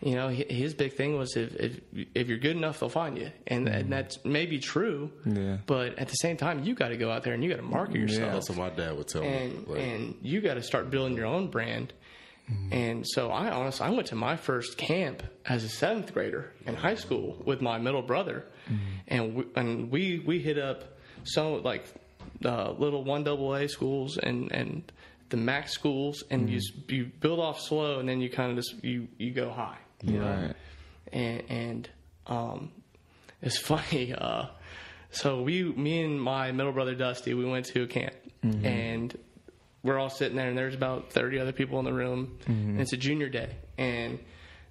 You know, his big thing was if if, if you're good enough, they'll find you, and, and that's maybe true. Mm. Yeah. But at the same time, you got to go out there and you got to market yourself That's what my dad would tell and me. Like, and you got to start building your own brand. And so I honestly, I went to my first camp as a seventh grader in high school with my middle brother, and we, and we we hit up some like uh, little one double A schools and and the max schools, and you you build off slow, and then you kind of just you you go high, you know? And and um, it's [LAUGHS] funny. Uh, so we, me and my middle brother Dusty, we went to a camp, and we're all sitting there, and there's about thirty other people in the room, and it's a junior day, and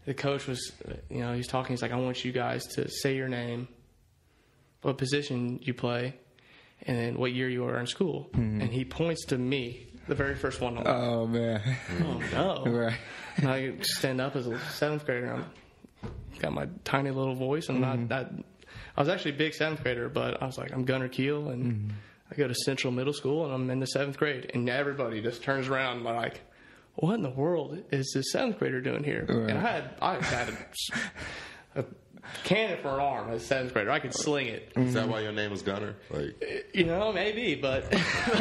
the coach was, you know, he's talking. He's like, "I want you guys to say your name, what position you play, and then what year you are in school." And he points to me, the very first one. Like, Oh man. oh no! [LAUGHS] right. And I stand up as a seventh grader. I'm got my tiny little voice. I'm not mm-hmm. that. I was actually a big seventh grader, but I was like, I'm Gunner Kiel, and mm-hmm. I go to Central Middle School, and I'm in the seventh grade, and everybody just turns around like, "What in the world is this seventh grader doing here?" Right. And I had I had a, a [LAUGHS] cannon for an arm as a seventh grader. I could sling it. Is that why your name is Gunner? Like, You know, maybe, but [LAUGHS]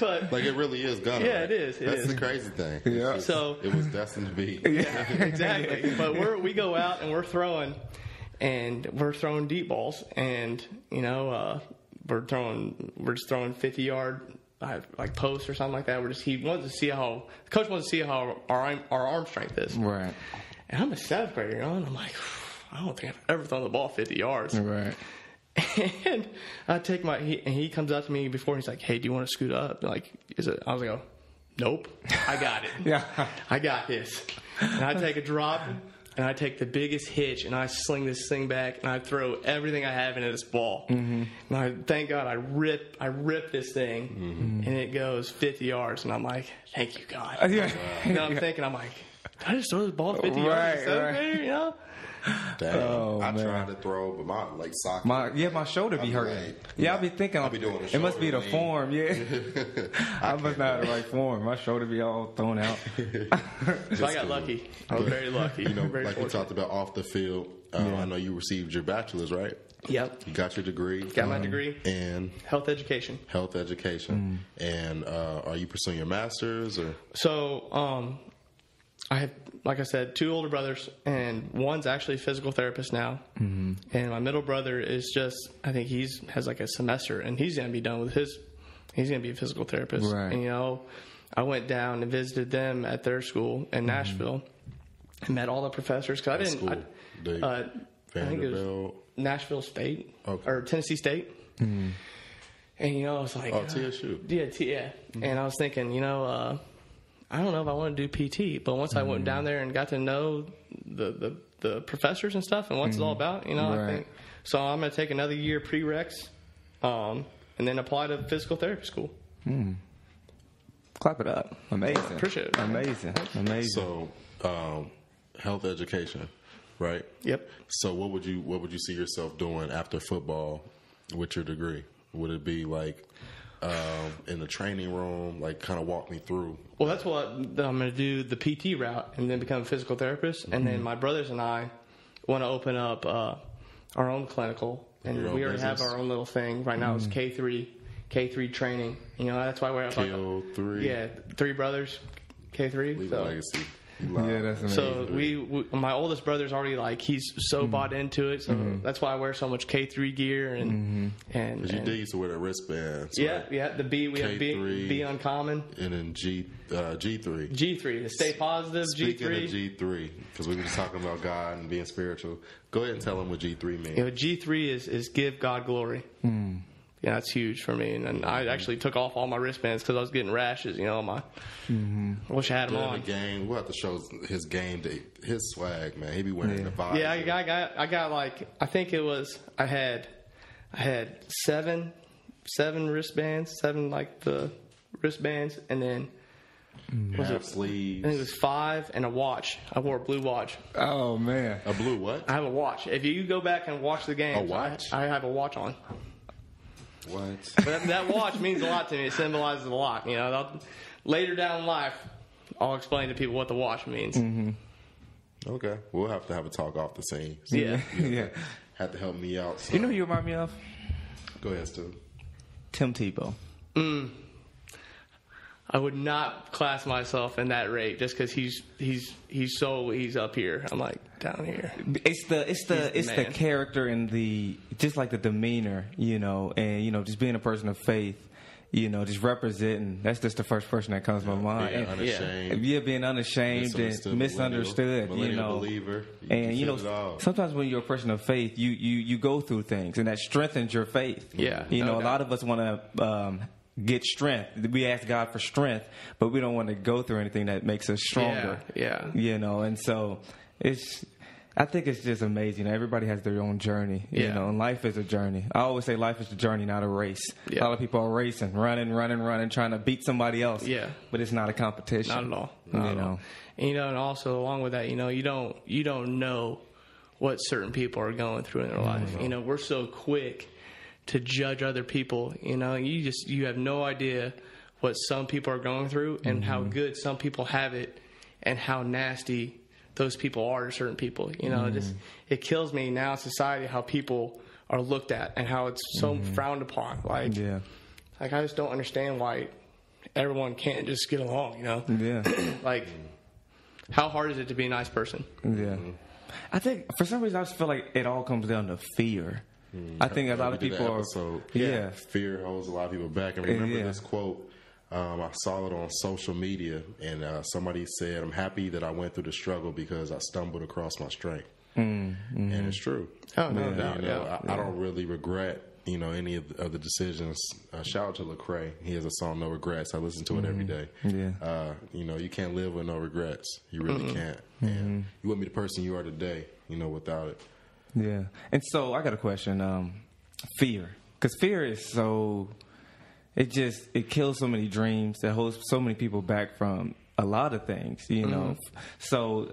but like it really is Gunner. Yeah, right? it is, it That's is. the crazy thing. Yeah. It's So- it was destined to be. [LAUGHS] yeah, exactly. [LAUGHS] But we're we go out and we're throwing, and we're throwing deep balls, and you know uh, we're throwing we're just throwing fifty yard uh, like posts or something like that. We're just he wants to see how coach wants to see how our our arm strength is. Right. And I'm a seventh grader, you know, and I'm like, I don't think I've ever thrown the ball fifty yards. Right. [LAUGHS] And I take my he, and he comes up to me before and he's like, "Hey, do you want to scoot up?" Like, is it? I was like, oh, "Nope, I got it. [LAUGHS] Yeah. I got this." And I take a drop and I take the biggest hitch and I sling this thing back and I throw everything I have into this ball. Mm-hmm. And I thank God I rip I rip this thing Mm-hmm. and it goes 50 yards and I'm like, "Thank you, God." [LAUGHS] Yeah. And I'm thinking, I'm like, "Did I just throw this ball 50 yards?" Right, seventh right. you know? [LAUGHS] Damn. Oh, I man. tried to throw, but my like socket. My yeah, my shoulder be I'm hurting. like- yeah, I'll be thinking. I'll be doing the it must be the lean. form. Yeah, [LAUGHS] I must not have the right form. My shoulder be all thrown out. [LAUGHS] So I got lucky. I was very lucky. you know, very like we talked about off the field. Uh, I know you received your bachelor's, right? Yep. You got your degree. Got my degree. in Health education. health education. And uh, are you pursuing your master's or? So, um, I have, like I said, two older brothers, and one's actually a physical therapist now, mm-hmm. and my middle brother is just, I think he's has like a semester, and he's gonna be done with his, he's gonna be a physical therapist, Right. and you know, I went down and visited them at their school in Nashville, and met all the professors because I didn't, school? I, The uh, I think it was Nashville State Okay. or Tennessee State. And you know, I was like, Oh, TSU. yeah, T- yeah. And I was thinking, you know, uh, I don't know if I want to do PT, but once I went down there and got to know the the, the professors and stuff and what it's all about, you know, I think so. I'm going to take another year prereqs, um, and then apply to physical therapy school. Clap it up. Amazing. Appreciate it. Amazing. Amazing. So, um, health education, right? Yep. So, what would you what would you see yourself doing after football with your degree? Would it be like um, in the training room? Like, kind of walk me through. Well, that's what I'm going to do the PT route and then become a physical therapist. And then my brothers and I want to open up uh, our own clinical. And own we already have our own little thing. Right now it's K3, K3 training. You know, that's why we're KO three. Yeah, three brothers, K3. Leave so a legacy. You live. yeah, that's amazing. so we, we, my oldest brother's already like he's so mm-hmm. bought into it. So mm-hmm. that's why I wear so much K3 gear and mm-hmm. and, Because you and- did used to wear the wristbands. yeah, right? yeah. The B we have B, K3. B uncommon. And then G uh, G three. G3 to stay positive. Speaking G3. of G three, because we were just talking about God and being spiritual. Go ahead and tell them what G three means. You know, G three is is give God glory. Hmm. Yeah, that's huge for me. And, and I mm-hmm. actually took off all my wristbands because I was getting rashes. You know, my mm-hmm. I wish I had them During on. the game, we'll have to show his game day, his swag, man. He be wearing the visor. Yeah, I, I got I got like I think it was I had I had seven seven wristbands, seven like the wristbands, and then mm-hmm. was half it- sleeves. I think it was five and a watch. I wore a blue watch. oh man. a blue what? I have a watch. If you go back and watch the game, A watch? I, I have a watch on. What? [LAUGHS] But that, that watch means a lot to me. It symbolizes a lot. You know, I'll- later down in life, I'll explain to people what the watch means. Mm-hmm. Okay, we'll have to have a talk off the scene. Yeah. yeah. [LAUGHS] Have to help me out. So. You know who you remind me of? Go ahead, Stu. Tim Tebow. Mm. I would not class myself in that rate just because he's he's he's so he's up here. I'm like down here. It's the it's the He's the it's the man. character and the just like the demeanor, you know, and you know, just being a person of faith, you know, just representing. That's just the first person that comes to my mind. Being And- unashamed. yeah, being unashamed Misunderstood and misunderstood, millennial- you know, believer. You and you know, sometimes when you're a person of faith, you you you go through things, and that strengthens your faith. Yeah, you no know, a lot of us want to. Um, Get strength. We ask God for strength, but we don't want to go through anything that makes us stronger. Yeah, You know, and so it's. I think it's just amazing. Everybody has their own journey, you Yeah. know, and life is a journey. I always say life is a journey, not a race. Yeah. A lot of people are racing, running, running, running, trying to beat somebody else. Yeah. but it's not a competition. Not at all. Not you at know, all. And, you know, and also along with that, you know, you don't you don't know what certain people are going through in their life. You know, we're so quick to judge other people. You know, you just you have no idea what some people are going through and mm-hmm. how good some people have it, and how nasty those people are to certain people. You know, it just mm. it kills me now in society how people are looked at and how it's so mm-hmm. frowned upon. Like, Yeah. like I just don't understand why everyone can't just get along. You know, Yeah. [CLEARS THROAT] like how hard is it to be a nice person? Yeah. Mm-hmm. I think for some reason I just feel like it all comes down to fear. Mm-hmm. I think a lot of people that are. episode. Yeah. Fear holds a lot of people back. And remember Yeah. this quote? Um, I saw it on social media, and uh, somebody said, "I'm happy that I went through the struggle because I stumbled across my strength." And it's true. Oh no You doubt, know, yeah. I, I don't really regret, you know, any of the, of the decisions. Uh, shout out to Lecrae. He has a song, "No Regrets." I listen to it every day. Yeah. Uh, you know, you can't live with no regrets. You really can't. And you wouldn't be the person you are today, you know, without it. Yeah. And so I got a question. Um, fear, because fear is so. It just it kills so many dreams. That holds so many people back from a lot of things. You know. Mm-hmm. So.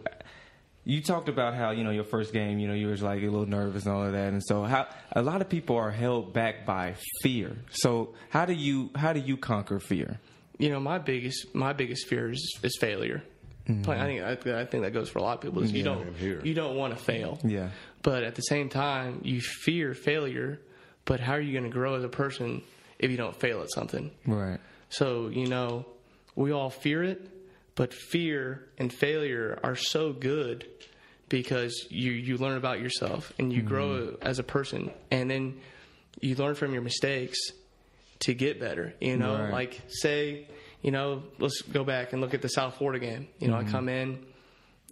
You talked about how you know your first game. You know you was like a little nervous and all of that, and so how a lot of people are held back by fear. So how do you how do you conquer fear? you know my biggest my biggest fear is, is failure. Mm-hmm. Play- I think I, I think that goes for a lot of people. Is you don't you don't want to fail. Yeah. But at the same time, you fear failure. But how are you going to grow as a person if you don't fail at something? Right. So you know, we all fear it, but fear and failure are so good because you you learn about yourself and you grow mm-hmm. as a person, and then you learn from your mistakes to get better. You know, Right. like say, you know, let's go back and look at the South Florida game. You know, I mm-hmm. come in,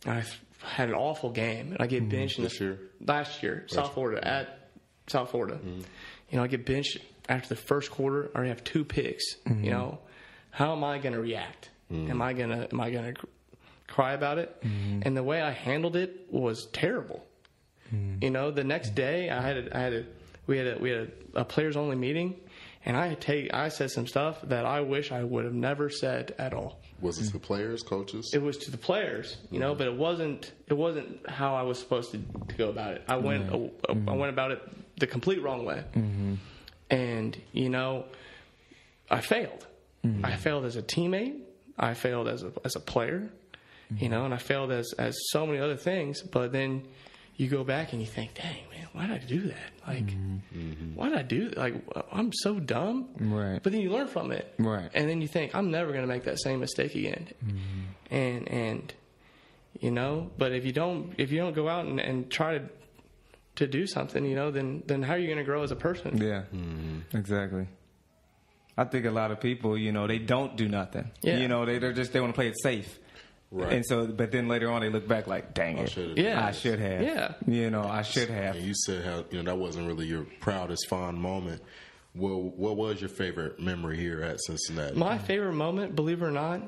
I had an awful game, and I get mm-hmm. benched in This year? last year, South Florida at South Florida. You know, I get benched after the first quarter. I already have two picks. You mm-hmm. know, how am I going to react? Mm-hmm. Am I gonna am I gonna cry about it? Mm-hmm. And the way I handled it was terrible. You know, the next day I had a, I had a we had a we had a, a players only meeting, and I take I said some stuff that I wish I would have never said at all Was it the players, coaches? it was to the players, you know, but it wasn't it wasn't how I was supposed to, to go about it. I went I went about it the complete wrong way, and you know, I failed. Mm-hmm. I failed as a teammate. I failed as a as a player, you mm-hmm. know, and I failed as as so many other things. But then you go back and you think, dang man, why did I do that? Like, mm-hmm. why did I do that? Like, I'm so dumb. Right. But then you learn from it. Right. And then you think, I'm never going to make that same mistake again. And and you know, but if you don't if you don't go out and, and try to to do something, you know, then then how are you going to grow as a person? Yeah, mm-hmm. exactly. I think a lot of people, you know, they don't do nothing. Yeah. You know, they they're just they want to play it safe. Right. And so, but then later on, they look back like, "Dang it, should've Yeah. I should have." Yeah. You know, I should have. And you said how you know that wasn't really your proudest, fond moment. Well, what was your favorite memory here at Cincinnati? My favorite moment, believe it or not,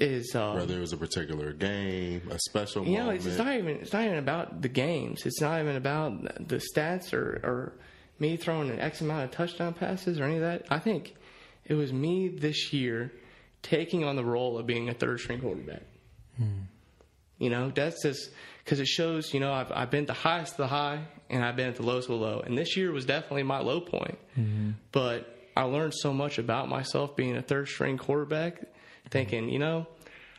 is uh, Whether it was a particular game, a special you know, moment. it's, it's not even it's not even about the games. It's not even about the stats or or me throwing an X amount of touchdown passes or any of that. I think it was me this year taking on the role of being a third string quarterback. You know, that's just because it shows. You know, I've I've been at the highest of the high and I've been at the lowest of the low, and this year was definitely my low point. But I learned so much about myself being a third string quarterback, thinking, you know,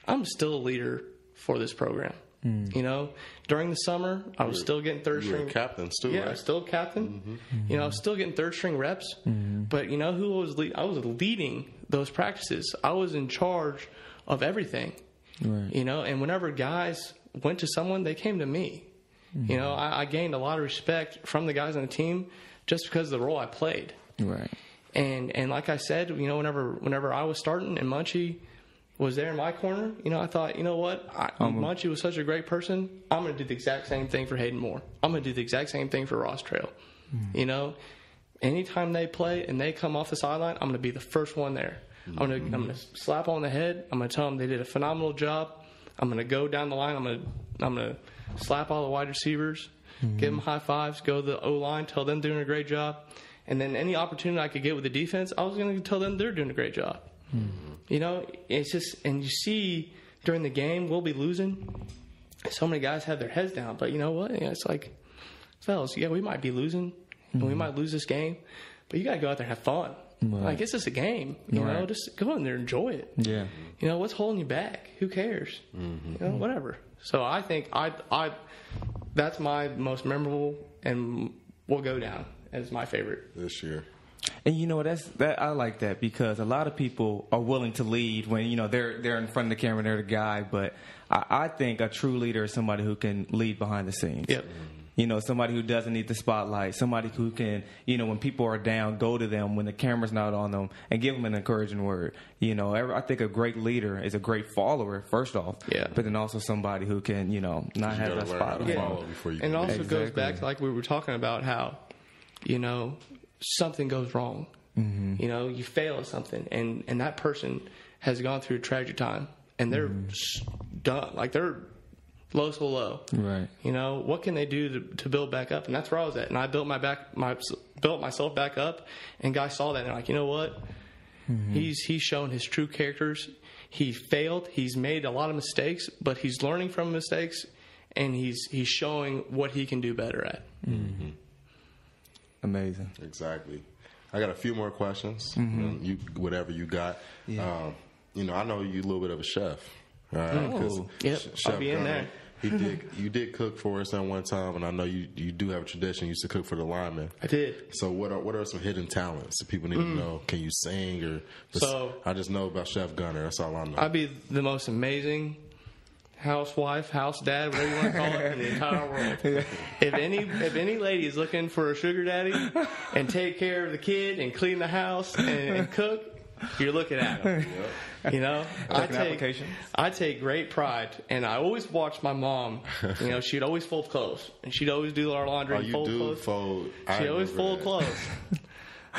I'm still a leader for this program. Hmm. You know, during the summer, I was still getting third you were string. captains too, Yeah, I right? was still captain. Mm-hmm. You know, I was still getting third string reps. Mm-hmm. But you know who was lead- I was leading those practices. I was in charge of everything. Right. You know, and whenever guys went to someone, they came to me. You know, mm-hmm. I, I gained a lot of respect from the guys on the team just because of the role I played. Right. And and like I said, you know, whenever whenever I was starting and Munchie was there in my corner, you know, I thought, you know what, I, Munchie was such a great person. I'm going to do the exact same thing for Hayden Moore. I'm going to do the exact same thing for Ross Trail. Hmm. You know, anytime they play and they come off the sideline, I'm going to be the first one there. I'm going to I'm going to hmm. slap on the head. I'm going to tell them they did a phenomenal job. I'm going to go down the line. I'm going to I'm going to slap all the wide receivers, hmm. give them high fives, go to the O line, tell them they're doing a great job, and then any opportunity I could get with the defense, I was going to tell them they're doing a great job. You know, it's just and you see during the game we'll be losing. So many guys have their heads down, but you know what? You know, it's like, fellas, yeah, we might be losing and we mm-hmm. might lose this game, but you got to go out there and have fun. Like it's just a game, you know. Just go in there, and enjoy it. Yeah. You know what's holding you back? Who cares? Mm-hmm. You know, whatever. So I think I I that's my most memorable and will go down as my favorite. this year. And you know that's that I like that because a lot of people are willing to lead when you know they're they're in front of the camera, and they're the guy. But I, I think a true leader is somebody who can lead behind the scenes. Yep. You know, somebody who doesn't need the spotlight, somebody who can, you know, when people are down, go to them when the camera's not on them and give them an encouraging word. You know, I think a great leader is a great follower, first off. Yeah. But then also somebody who can, you know, not You have gotta that learn how to spotlight. follow before. And it also lead. goes back to like we were talking about how, you know, something goes wrong. Mm-hmm. You know, you fail at something, and and that person has gone through a tragic time, and they're mm-hmm. s done. Like they're low so low. Right. You know, what can they do to, to build back up? And that's where I was at. And I built my back, my built myself back up. And guys saw that and they're like, you know what? Mm-hmm. He's he's shown his true characters. He failed. He's made a lot of mistakes, but he's learning from mistakes, and he's he's showing what he can do better at. Amazing. Exactly. I got a few more questions. Mm-hmm. Um, You whatever you got. Um, you know, I know you a little bit of a chef. All right, 'cause Oh. Yep, Sh- I'll Chef be in Gunner, there. He [LAUGHS] did. You did cook for us at one time, and I know you you do have a tradition. You used to cook for the linemen. I did. So what are what are some hidden talents that people need to know? Can you sing or? just- Mm. So- I just know about Chef Gunner. That's all I know. I'd be the most amazing housewife, house dad, whatever you want to call it, in the entire world. [LAUGHS] If any if any lady is looking for a sugar daddy and take care of the kid and clean the house and, and cook, you're looking at him. [LAUGHS] You know, I take? I take great pride, and I always watch my mom. You know, she'd always fold clothes, and she'd always do our laundry oh, and you fold do clothes. fold. I She always fold that. clothes. [LAUGHS]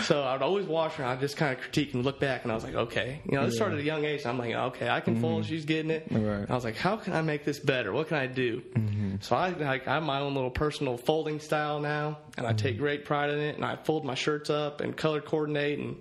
so I'd always watch her. and I'd just kind of critique and look back, and I was like, okay, you know, this started at a young age. And I'm like, okay, I can fold. Mm-hmm. She's getting it. Right. I was like, how can I make this better? What can I do? Mm-hmm. So I like I have my own little personal folding style now, and I mm-hmm. take great pride in it. And I fold my shirts up and color coordinate and.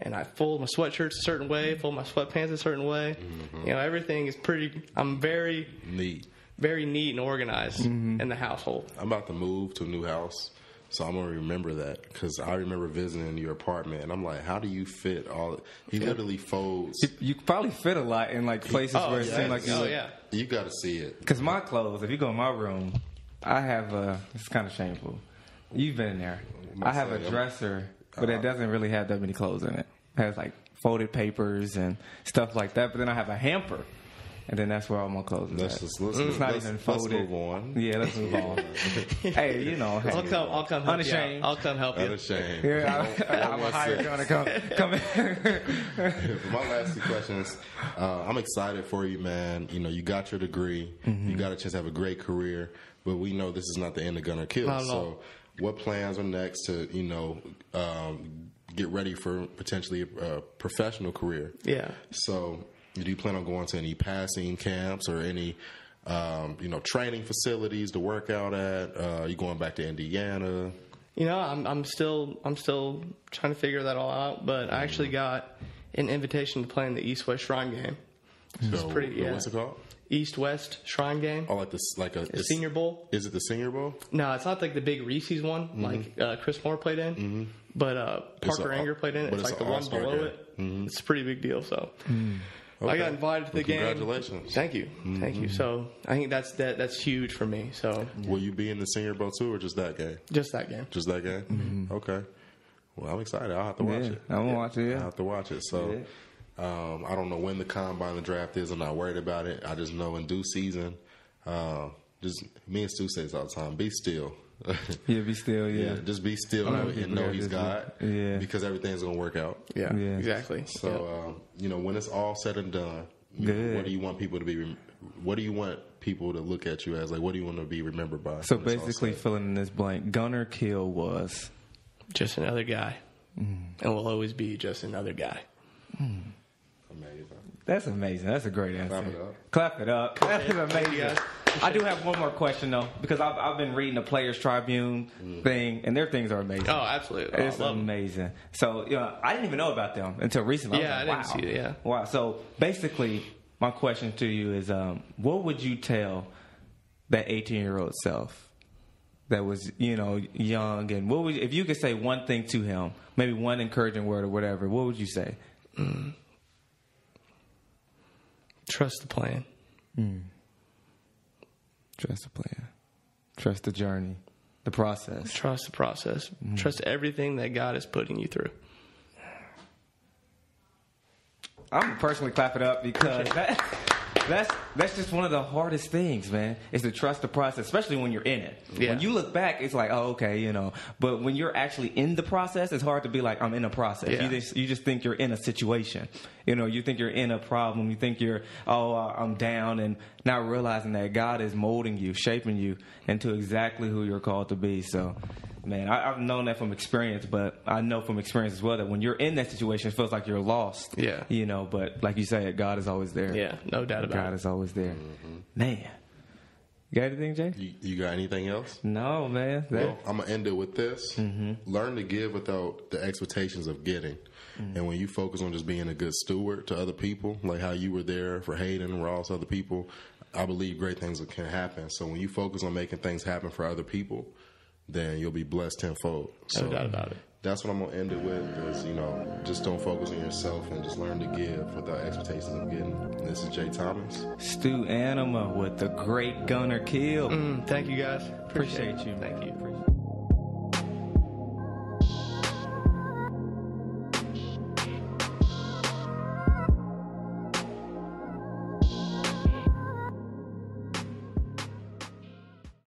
And I fold my sweatshirts a certain way, fold my sweatpants a certain way. You know, everything is pretty. I'm very, Neat. very neat and organized in the household. I'm about to move to a new house, so I'm gonna remember that because I remember visiting your apartment, and I'm like, how do you fit all? He literally folds. You probably fit a lot in like places Oh, where it yeah. seems like you Oh, look- yeah. You got to see it. Because my clothes, if you go in my room, I have a. It's kind of shameful. You've been there. I have a dresser, but Uh-huh. it doesn't really have that many clothes in it. It has like folded papers and stuff like that. But then I have a hamper, and then that's where all my clothes are. Let's at. just let's, It's not let's, even let's folded. move on. Yeah, let's move on. [LAUGHS] hey, you know, hey. I'll come. I'll come help Unashamed. you. I'll come help you. Unashamed. Yeah, I, I'm a One hire six. trying to come come in. [LAUGHS] My last two questions, uh, I'm excited for you, man. You know, you got your degree, Mm-hmm. you got a chance to have a great career, but we know this is not the end of Gunner Kiel. Not at all. So, what plans are next to you know um, get ready for potentially a, a professional career? Yeah. So, do you plan on going to any passing camps or any? Um, you know, training facilities to work out at. Uh, you going back to Indiana? You know, I'm I'm still I'm still trying to figure that all out. But I actually got an invitation to play in the East West Shrine Game. So, pretty- yeah. What's it called? East West Shrine Game. Oh, like this, like a, The Senior Bowl. Is it the Senior Bowl? No, it's not like the big Reese's one, like uh, Chris Moore played in. But uh, Parker a- Anger played in it. It's it's like the one below game. it. It's a pretty big deal. So I Okay. got invited to the Well, game. congratulations. Thank you, thank you. So I think that's that that's huge for me. So Will you be in the Senior Bowl too, or just that game? just that game. Just that game? Okay. Well, I'm excited. I'll have to watch Yeah, it. I'm gonna watch it. I'll have to watch it. So, um, I don't know when the combine, the draft is. I'm not worried about it. I just know in due season. Uh, just me and Stu says all the time: be still. [LAUGHS] Yeah, be still. yeah. Yeah. just be still lot of and people know got He's God. look. Yeah. because everything's gonna work out. Yeah, Yeah. exactly. So, um, you know, when it's all said and done, Good. what do you want people to be? What do you want people to look at you as? Like, what do you want to be remembered by? So when it's all basically, filling in this blank, Gunner Kiel was. just another guy, and will always be just another guy. amazing. That's amazing. That's a great answer. Clap it up. Clap it up. That is amazing. I do have one more question though, because I've, I've been reading the Players Tribune thing, and their things are amazing. Oh, absolutely. Oh, It's I love 'em. amazing. So, you know, I didn't even know about them until recently. Yeah, was I like, didn't see it, yeah. Wow. So basically, my question to you is, um, what would you tell that 18 year old self that was you know young and what would if you could say one thing to him, maybe one encouraging word or whatever, what would you say? Trust the plan. Hmm. Trust the plan, trust the journey, the process. Trust the process. Hmm. Trust everything that God is putting you through. I'm personally clapping up because that, [LAUGHS] that's that's just one of the hardest things, man. Is to trust the process, especially when you're in it. Yeah. When you look back, it's like, oh, okay, you know. But when you're actually in the process, it's hard to be like, I'm in a process. Yeah. You just you just think you're in a situation. You know, you think you're in a problem. You think you're, oh, uh, I'm down, and not realizing that God is molding you, shaping you into exactly who you're called to be. So. Man, I, I've known that from experience, but I know from experience as well that when you're in that situation, it feels like you're lost. Yeah. You know, but like you said, God is always there. Yeah, no doubt about it. God is always there. Mm-hmm. Man. You got anything, Jay? You, you got anything else? No, man. That, Well, I'm gonna end it with this: mm-hmm. learn to give without the expectations of getting. Mm-hmm. And when you focus on just being a good steward to other people, like how you were there for Hayden and Ross, other people, I believe great things can happen. So when you focus on making things happen for other people, then you'll be blessed tenfold. No doubt about it. that's what I'm gonna end it with. Is you know, just don't focus on yourself and just learn to give without expectations of getting. And this is Jay Thomas. Stu Anima with the great Gunner Kiel. Mm, thank you guys. Appreciate you. Thank you. Appreciate